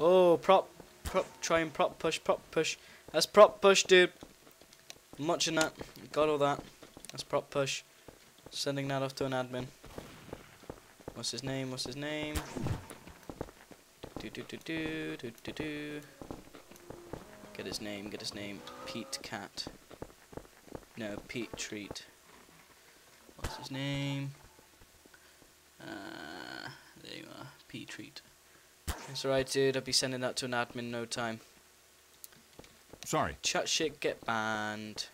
Oh, prop, prop, try and prop push, prop push. That's prop push, dude. I'm watching that. Got all that. That's prop push. Sending that off to an admin. What's his name? What's his name? Do do do do do do do. Get his name. Get his name. Pete Cat. No, Pete Treat. What's his name? Uh, there you are. Pete Treat. It's alright, dude. I'll be sending that to an admin in no time. Sorry. Chat shit, get banned.